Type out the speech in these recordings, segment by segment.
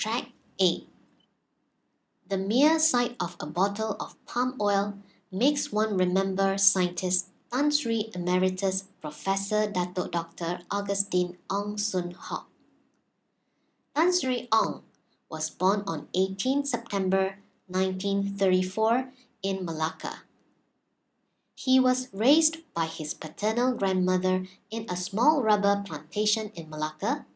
Track 8 The mere sight of a bottle of palm oil makes one remember scientist Tan Sri Emeritus Professor Dato Dr. Augustine Ong Soon Hock. Tan Sri Ong was born on 18 September 1934 in Malacca. He was raised by his paternal grandmother in a small rubber plantation in Malacca,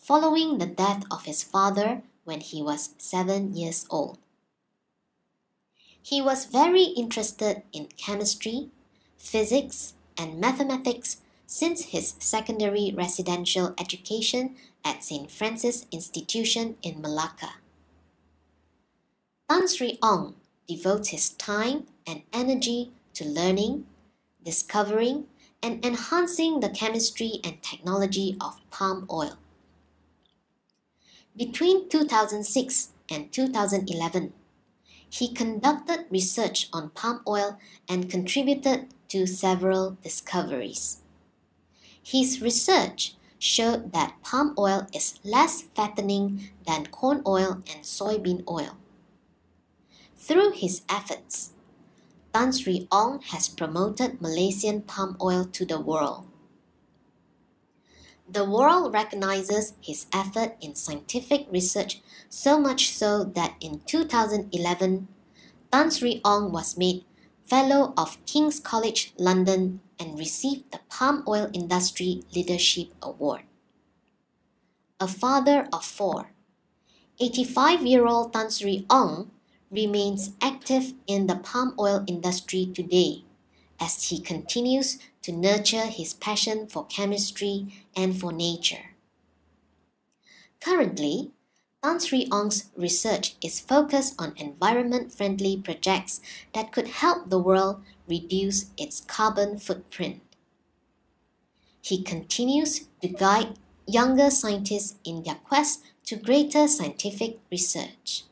following the death of his father when he was seven years old. He was very interested in chemistry, physics, and mathematics since his secondary residential education at St. Francis Institution in Malacca. Tan Sri Ong devotes his time and energy to learning, discovering, and enhancing the chemistry and technology of palm oil. Between 2006 and 2011, he conducted research on palm oil and contributed to several discoveries. His research showed that palm oil is less fattening than corn oil and soybean oil. Through his efforts, Tan Sri Ong has promoted Malaysian palm oil to the world. The world recognizes his effort in scientific research so much so that in 2011, Tan Sri Ong was made Fellow of King's College London and received the Palm Oil Industry Leadership Award. A father of four, 85 year old Tan Sri Ong remains active in the palm oil industry today as he continues to nurture his passion for chemistry and for nature. Currently, Tan Sri Ong's research is focused on environment friendly projects that could help the world reduce its carbon footprint. He continues to guide younger scientists in their quest to greater scientific research.